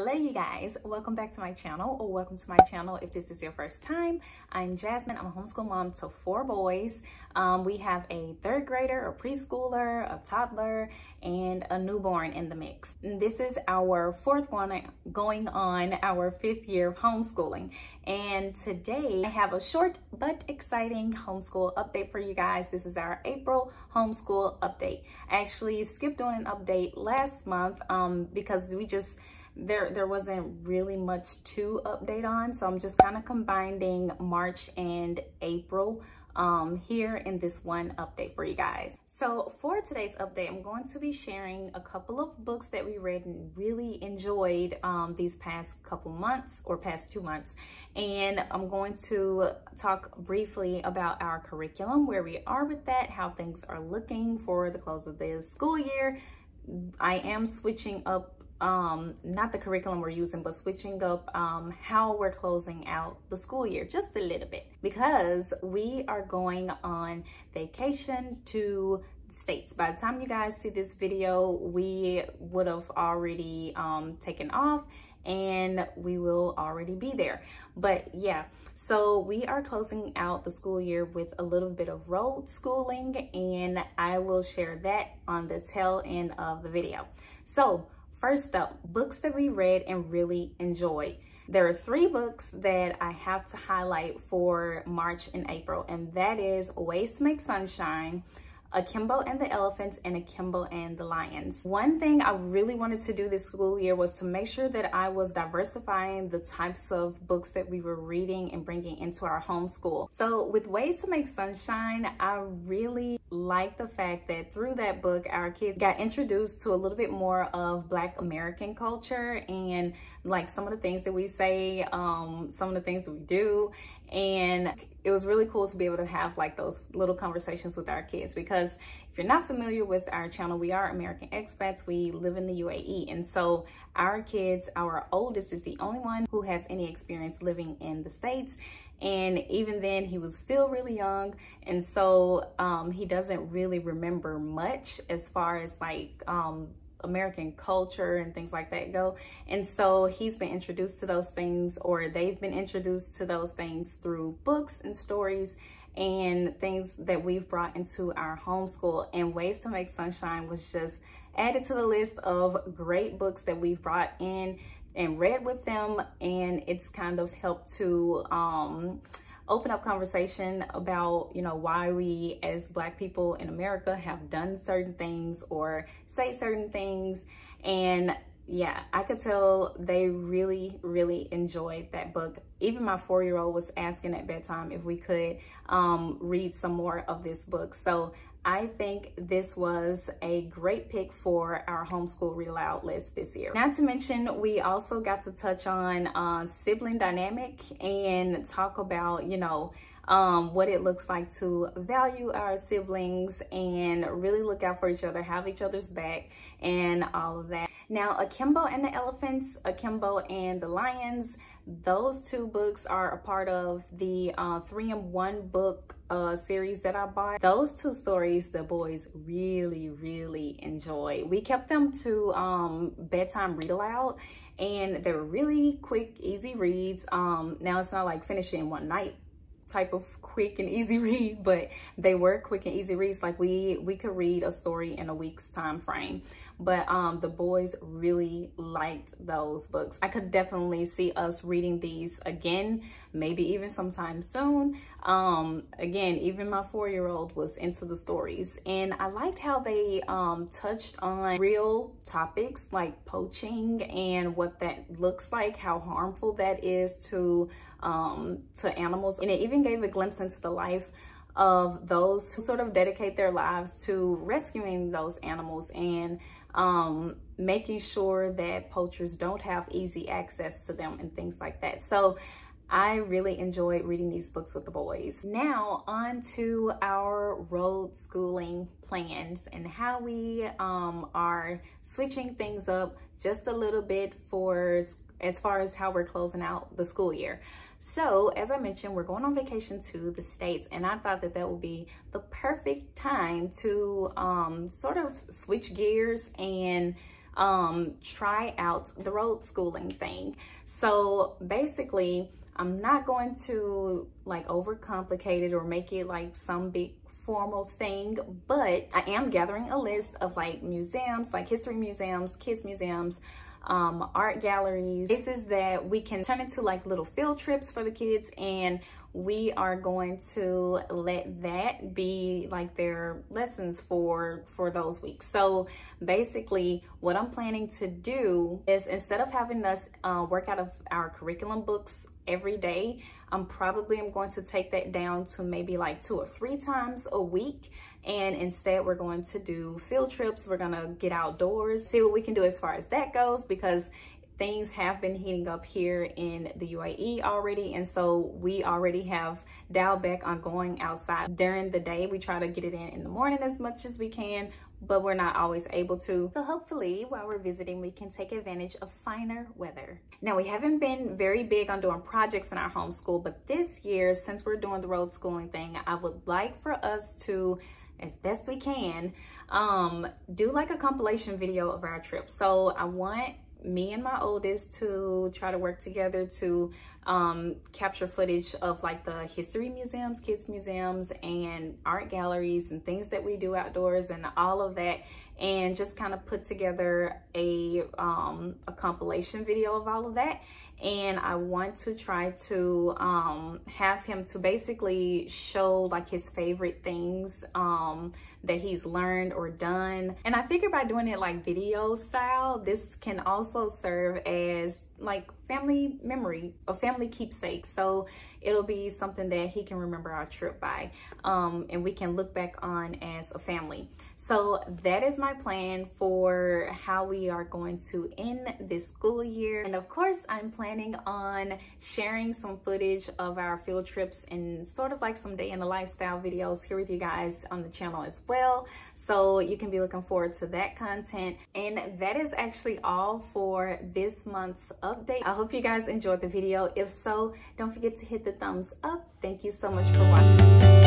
Hello you guys, welcome back to my channel or welcome to my channel if this is your first time. I'm Jasmine, I'm a homeschool mom to four boys. Um, we have a third grader, a preschooler, a toddler, and a newborn in the mix. This is our fourth one going on our fifth year of homeschooling. And today I have a short but exciting homeschool update for you guys. This is our April homeschool update. I actually skipped on an update last month um, because we just there there wasn't really much to update on so i'm just kind of combining march and april um, here in this one update for you guys. So for today's update, I'm going to be sharing a couple of books that we read and really enjoyed um, these past couple months or past two months. And I'm going to talk briefly about our curriculum, where we are with that, how things are looking for the close of the school year. I am switching up um, not the curriculum we're using, but switching up um, how we're closing out the school year just a little bit because we are going on vacation to states. By the time you guys see this video, we would have already um, taken off and we will already be there. But yeah, so we are closing out the school year with a little bit of road schooling and I will share that on the tail end of the video. So First up, books that we read and really enjoyed. There are three books that I have to highlight for March and April, and that is Ways to Make Sunshine, Akimbo and the Elephants and Akimbo and the Lions. One thing I really wanted to do this school year was to make sure that I was diversifying the types of books that we were reading and bringing into our homeschool. So with Ways to Make Sunshine, I really like the fact that through that book, our kids got introduced to a little bit more of Black American culture and like some of the things that we say, um, some of the things that we do. And it was really cool to be able to have like those little conversations with our kids because if you're not familiar with our channel, we are American expats. We live in the UAE. And so our kids, our oldest is the only one who has any experience living in the States. And even then he was still really young. And so um, he doesn't really remember much as far as like um, American culture and things like that go. And so he's been introduced to those things or they've been introduced to those things through books and stories and things that we've brought into our homeschool and Ways to Make Sunshine was just added to the list of great books that we've brought in and read with them and it's kind of helped to um, open up conversation about, you know, why we as black people in America have done certain things or say certain things. And yeah, I could tell they really, really enjoyed that book. Even my four-year-old was asking at bedtime if we could um, read some more of this book. So I think this was a great pick for our homeschool read list this year. Not to mention, we also got to touch on uh, sibling dynamic and talk about, you know, um, what it looks like to value our siblings and really look out for each other, have each other's back, and all of that. Now, Akimbo and the Elephants, Akimbo and the Lions, those two books are a part of the uh, three in one book uh, series that I bought. Those two stories, the boys really, really enjoy. We kept them to um, bedtime read aloud and they're really quick, easy reads. Um, now it's not like finishing one night type of quick and easy read, but they were quick and easy reads. Like we we could read a story in a week's time frame. But um, the boys really liked those books. I could definitely see us reading these again, maybe even sometime soon. Um, again, even my four-year-old was into the stories. And I liked how they um, touched on real topics like poaching and what that looks like, how harmful that is to um, to animals. And it even gave a glimpse into the life of those who sort of dedicate their lives to rescuing those animals and um, making sure that poachers don't have easy access to them and things like that. So I really enjoyed reading these books with the boys. Now on to our road schooling plans and how we um, are switching things up just a little bit for as far as how we're closing out the school year. So as I mentioned, we're going on vacation to the States and I thought that that would be the perfect time to um, sort of switch gears and um, try out the road schooling thing. So basically, I'm not going to like overcomplicate it or make it like some big formal thing, but I am gathering a list of like museums, like history museums, kids museums, um, art galleries, places that we can turn into like little field trips for the kids and we are going to let that be like their lessons for for those weeks. So basically what i'm planning to do is instead of having us uh, work out of our curriculum books every day i'm probably I'm going to take that down to maybe like two or three times a week. And instead we're going to do field trips. We're going to get outdoors see what we can do as far as that goes because things have been heating up here in the UAE already. And so we already have dialed back on going outside during the day. We try to get it in in the morning as much as we can, but we're not always able to. So hopefully while we're visiting, we can take advantage of finer weather. Now we haven't been very big on doing projects in our homeschool, but this year, since we're doing the road schooling thing, I would like for us to as best we can um do like a compilation video of our trip so i want me and my oldest to try to work together to um, capture footage of like the history museums, kids museums, and art galleries and things that we do outdoors and all of that and just kind of put together a, um, a compilation video of all of that. And I want to try to um, have him to basically show like his favorite things um, that he's learned or done. And I figure by doing it like video style, this can also serve as like family memory, a family keepsake. So it'll be something that he can remember our trip by um, and we can look back on as a family. So that is my plan for how we are going to end this school year. And of course, I'm planning on sharing some footage of our field trips and sort of like some day in the lifestyle videos here with you guys on the channel as well. So you can be looking forward to that content. And that is actually all for this month's update. I hope you guys enjoyed the video. If so, don't forget to hit the thumbs up. Thank you so much for watching.